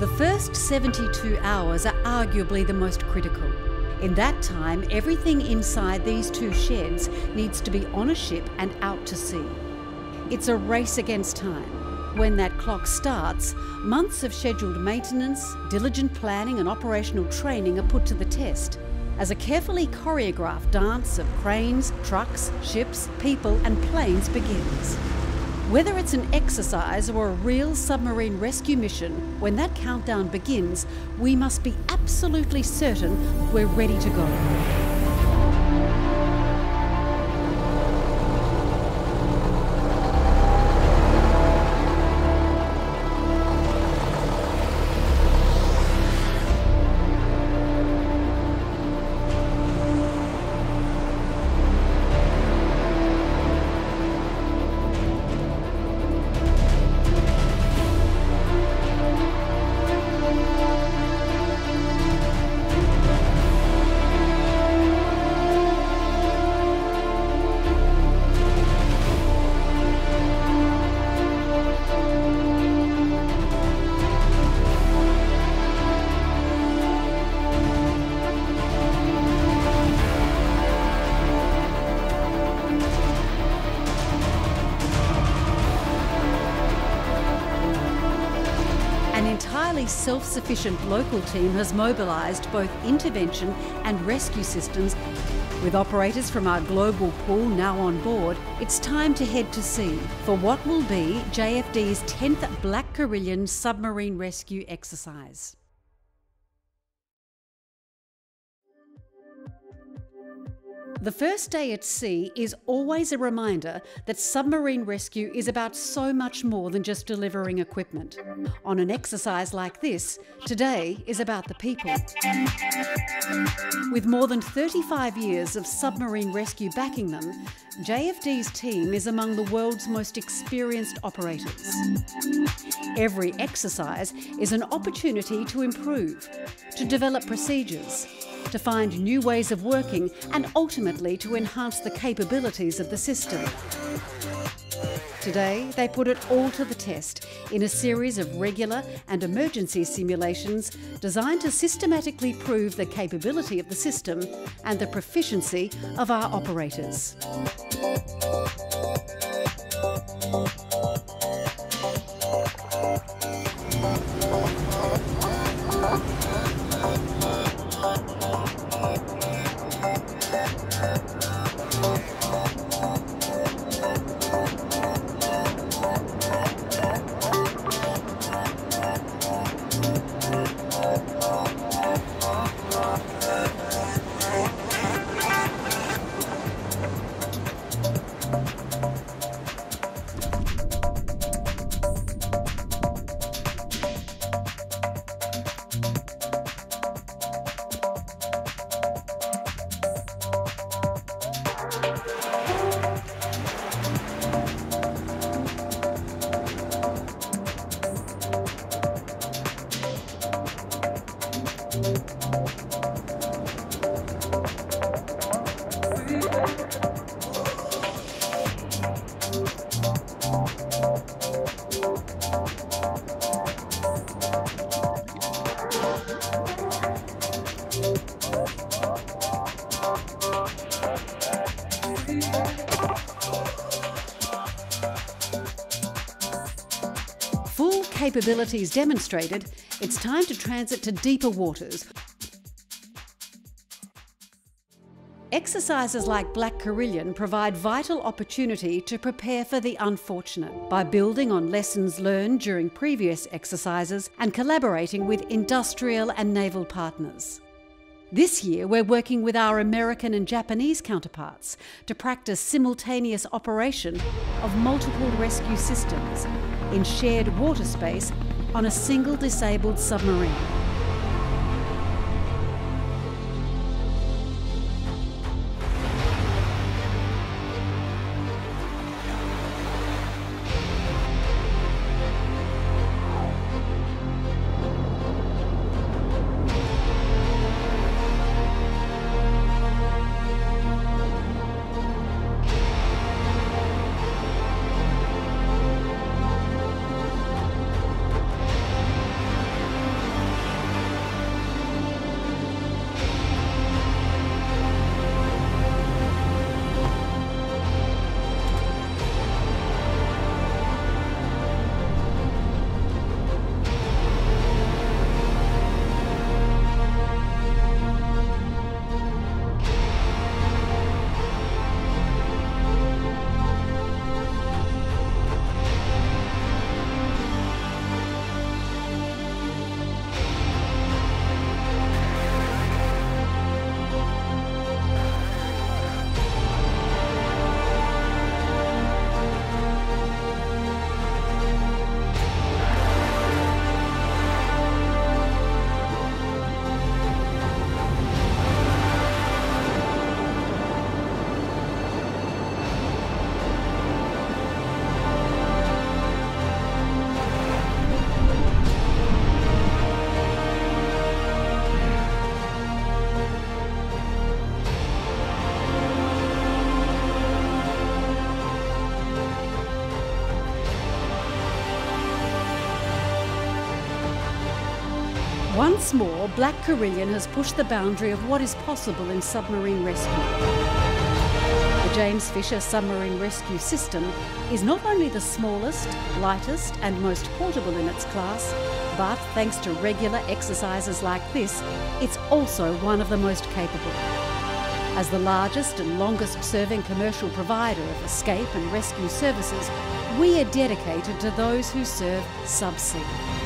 The first 72 hours are arguably the most critical. In that time, everything inside these two sheds needs to be on a ship and out to sea. It's a race against time. When that clock starts, months of scheduled maintenance, diligent planning, and operational training are put to the test as a carefully choreographed dance of cranes, trucks, ships, people, and planes begins. Whether it's an exercise or a real submarine rescue mission, when that countdown begins, we must be absolutely certain we're ready to go. Entirely self sufficient local team has mobilised both intervention and rescue systems. With operators from our global pool now on board, it's time to head to sea for what will be JFD's 10th Black Carillon submarine rescue exercise. The first day at sea is always a reminder that submarine rescue is about so much more than just delivering equipment. On an exercise like this, today is about the people. With more than 35 years of submarine rescue backing them, JFD's team is among the world's most experienced operators. Every exercise is an opportunity to improve, to develop procedures, to find new ways of working and ultimately to enhance the capabilities of the system. Today, they put it all to the test in a series of regular and emergency simulations designed to systematically prove the capability of the system and the proficiency of our operators. Uh, Capabilities demonstrated, it's time to transit to deeper waters. Exercises like Black Carillon provide vital opportunity to prepare for the unfortunate by building on lessons learned during previous exercises and collaborating with industrial and naval partners. This year, we're working with our American and Japanese counterparts to practice simultaneous operation of multiple rescue systems in shared water space on a single disabled submarine. Once more, Black Carillon has pushed the boundary of what is possible in submarine rescue. The James Fisher Submarine Rescue System is not only the smallest, lightest, and most portable in its class, but thanks to regular exercises like this, it's also one of the most capable. As the largest and longest serving commercial provider of escape and rescue services, we are dedicated to those who serve subsea.